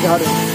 I'm